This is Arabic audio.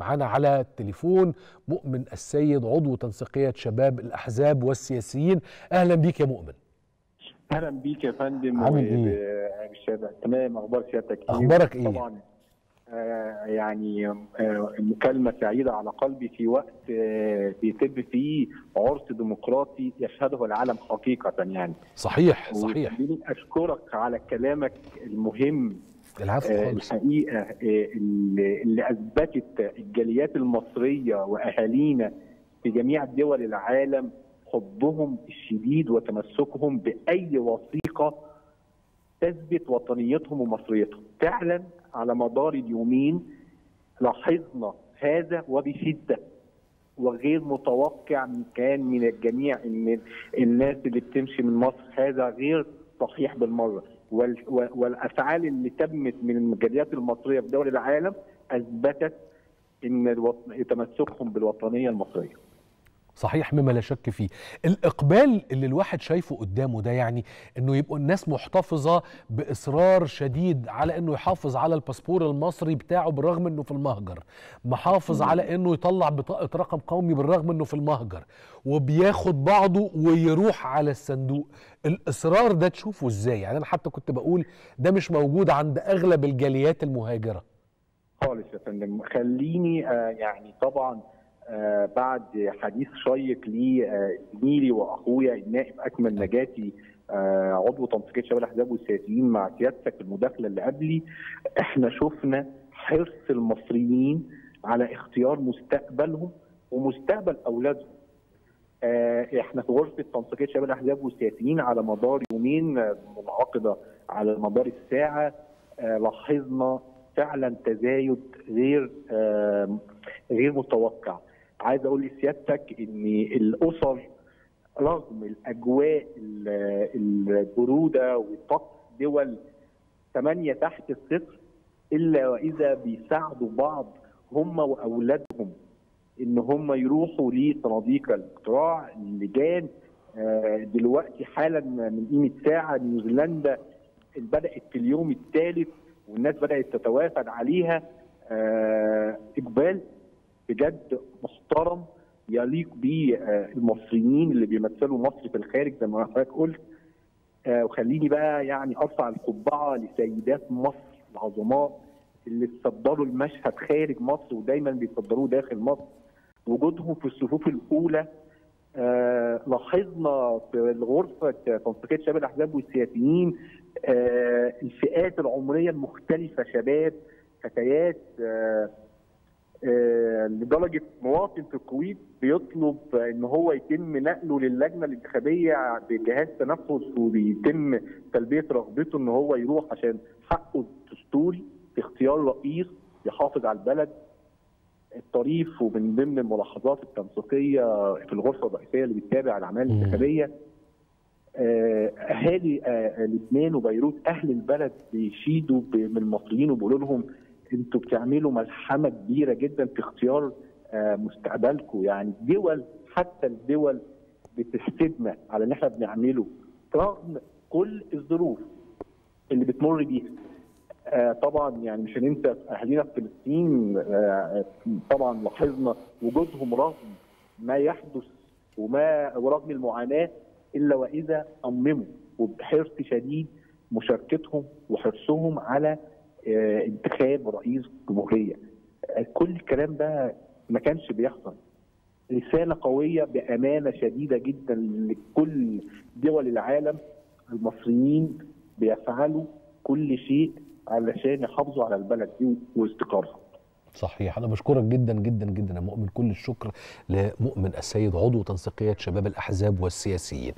معانا على التليفون مؤمن السيد عضو تنسيقية شباب الأحزاب والسياسيين أهلا بيك يا مؤمن أهلا بيك يا فندم عامل إيه؟ تمام أخبار سيادتك إيه؟ أخبارك إيه؟ طبعا يعني آه مكالمة سعيدة على قلبي في وقت آه بيتم فيه عرس ديمقراطي يشهده العالم حقيقة يعني. صحيح صحيح. أشكرك على كلامك المهم العفو آه خالص. الحقيقة اللي, اللي أثبتت الجاليات المصرية وأهالينا في جميع دول العالم حبهم الشديد وتمسكهم بأي وثيقة تثبت وطنيتهم ومصريتهم فعلا على مدار اليومين لاحظنا هذا وبشدة وغير متوقع كان من الجميع إن الناس اللي بتمشي من مصر هذا غير صحيح بالمرة والأفعال اللي تمت من الجاليات المصرية في دول العالم أثبتت إن تمسكهم بالوطنية المصرية. صحيح مما لا شك فيه. الإقبال اللي الواحد شايفه قدامه ده يعني أنه يبقوا الناس محتفظة بإصرار شديد على أنه يحافظ على الباسبور المصري بتاعه بالرغم أنه في المهجر. محافظ على أنه يطلع بطاقة رقم قومي بالرغم أنه في المهجر. وبياخد بعضه ويروح على الصندوق. الإصرار ده تشوفه إزاي؟ يعني أنا حتى كنت بقول ده مش موجود عند أغلب الجاليات المهاجرة. خالص يا فندم. خليني آه يعني طبعا بعد حديث شيق لي آه وأخويا النائب أكمل نجاتي آه عضو تنسيقية شباب الأحزاب والسياسيين مع سيادتك المداخلة اللي قبلي إحنا شفنا حرص المصريين على اختيار مستقبلهم ومستقبل أولادهم. إحنا في غرفة تنسيقية شباب الأحزاب والسياسيين على مدار يومين منعقدة على مدار الساعة لاحظنا فعلا تزايد غير غير متوقع. عايز أقول لسيادتك إن الأسر رغم الأجواء البرودة وطقس دول ثمانيه تحت الصفر إلا وإذا بيساعدوا بعض هم وأولادهم إن هم يروحوا لصناديق الاقتراع اللجان دلوقتي حالا من قيمة ساعة نيوزيلندا بدأت في اليوم الثالث والناس بدأت تتوافد عليها إقبال بجد محترم يليق بالمصريين اللي بيمثلوا مصر في الخارج زي ما حضرتك قلت. وخليني بقى يعني أرفع القبعة لسيدات مصر العظماء اللي تصدروا المشهد خارج مصر ودايما بيصدروه داخل مصر. وجودهم في الصفوف الأولى آه لاحظنا في الغرفة تنسيقيه شباب الأحزاب والسياسيين آه الفئات العمرية المختلفة شباب فتيات آه آه لدرجه مواطن في الكويت بيطلب إن هو يتم نقله للجنة الانتخابية بجهاز تنفس وبيتم تلبية رغبته إن هو يروح عشان حقه الدستوري في اختيار رئيس يحافظ على البلد الطريف ومن ضمن الملاحظات التنسيقية في الغرفة الرئيسية اللي بتتابع الاعمال الانتخابية أهالي لبنان وبيروت أهل البلد بيشيدوا من المصريين وبيقولوا لهم أنتوا بتعملوا ملحمة كبيرة جدا في اختيار مستقبلكم. يعني دول حتى الدول بتحسدنا على اللي إحنا بنعمله رغم كل الظروف اللي بتمر بيها. آه طبعا يعني مش هننسى أهالينا في فلسطين آه طبعا لاحظنا وجودهم رغم ما يحدث وما ورغم المعاناة إلا وإذا أمموا وبحرص شديد مشاركتهم وحرصهم على آه انتخاب رئيس جمهورية. كل الكلام ده ما كانش بيحصل. رسالة قوية بأمانة شديدة جدا لكل دول العالم. المصريين بيفعلوا كل شيء علشان يحافظوا على البلد دي واستقرارها. صحيح. أنا بشكرك جدا جدا جدا يا مؤمن. كل الشكر لمؤمن السيد. عضو تنسيقيه شباب الأحزاب والسياسيين.